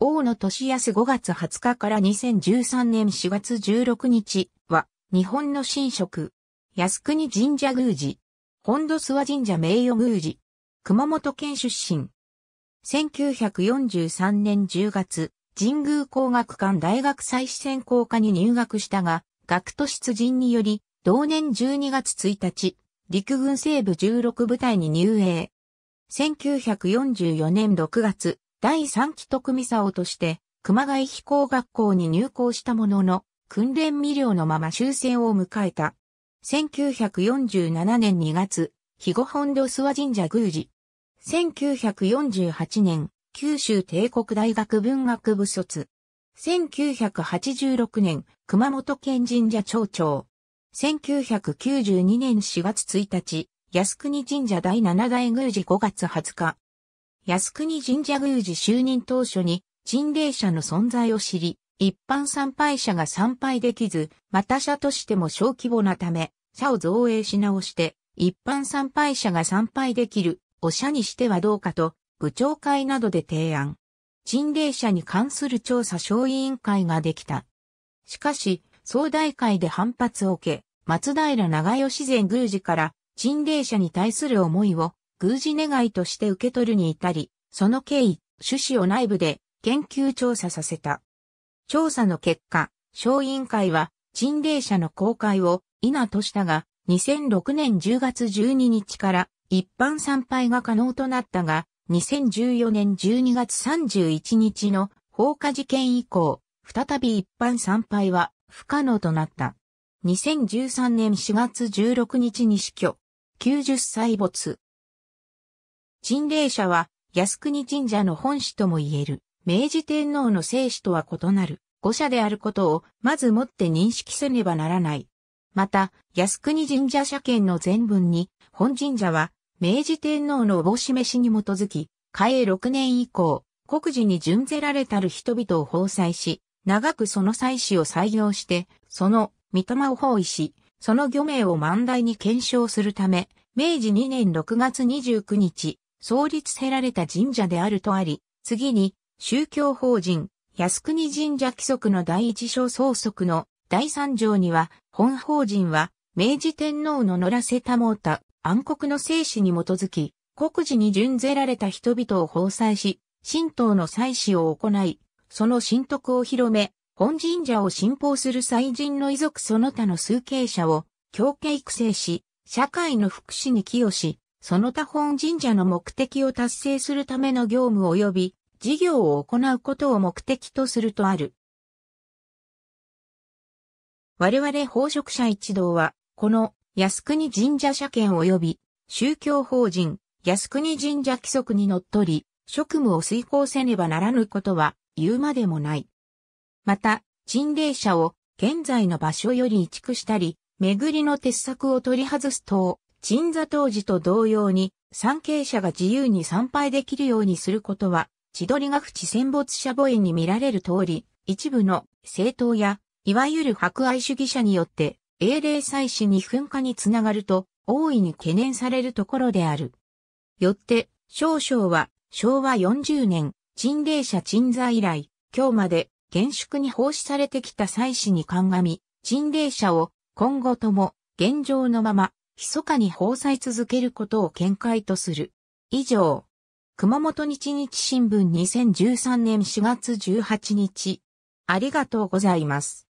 大野俊康5月20日から2013年4月16日は、日本の神職、靖国神社宮司、本土諏訪神社名誉宮司、熊本県出身。1943年10月、神宮工学館大学再試専攻科に入学したが、学徒出陣により、同年12月1日、陸軍西部16部隊に入営。1944年6月、第3期特見竿として、熊谷飛行学校に入校したものの、訓練未了のまま終戦を迎えた。1947年2月、肥後本土諏訪神社宮司。1948年、九州帝国大学文学部卒。1986年、熊本県神社町長。1992年4月1日、靖国神社第七代宮司5月20日。靖国神社宮司就任当初に、陳霊社の存在を知り、一般参拝者が参拝できず、また社としても小規模なため、社を造営し直して、一般参拝者が参拝できる、お社にしてはどうかと、部長会などで提案。陳霊社に関する調査小委員会ができた。しかし、総大会で反発を受け、松平長吉前宮司から、陳霊社に対する思いを宮司願いとして受け取るに至り、その経緯、趣旨を内部で研究調査させた。調査の結果、小委員会は、陳霊社の公開を、否としたが、2006年10月12日から一般参拝が可能となったが、2014年12月31日の放火事件以降、再び一般参拝は不可能となった。2013年4月16日に死去。90歳没。陳霊社は、靖国神社の本師とも言える、明治天皇の聖子とは異なる、五社であることを、まずもって認識せねばならない。また、靖国神社社権の全文に、本神社は、明治天皇のおぼしめしに基づき、嘉永6年以降、国事に準ぜられたる人々を放災し、長くその祭祀を採用して、その御霊を包囲し、その漁名を万代に検証するため、明治2年6月29日、創立せられた神社であるとあり、次に、宗教法人、靖国神社規則の第一章総則の第三条には、本法人は、明治天皇の乗らせたもうた暗黒の聖史に基づき、国事に準ぜられた人々を放祭し、神道の祭祀を行い、その神徳を広め、本神社を信奉する祭人の遺族その他の数形者を、強化育成し、社会の福祉に寄与し、その他本神社の目的を達成するための業務及び事業を行うことを目的とするとある。我々宝職者一同は、この靖国神社社権及び宗教法人靖国神社規則にのっとり、職務を遂行せねばならぬことは言うまでもない。また、陳霊者を現在の場所より移築したり、巡りの鉄柵を取り外すと、鎮座当時と同様に、参詣者が自由に参拝できるようにすることは、千鳥ヶ淵戦没者母園に見られる通り、一部の政党や、いわゆる博愛主義者によって、英霊祭祀に噴火につながると、大いに懸念されるところである。よって、少々は、昭和40年、陳霊社鎮座以来、今日まで、厳粛に奉仕されてきた祭祀に鑑み、陳霊社を、今後とも、現状のまま、密かに放載続けることを見解とする。以上。熊本日日新聞2013年4月18日。ありがとうございます。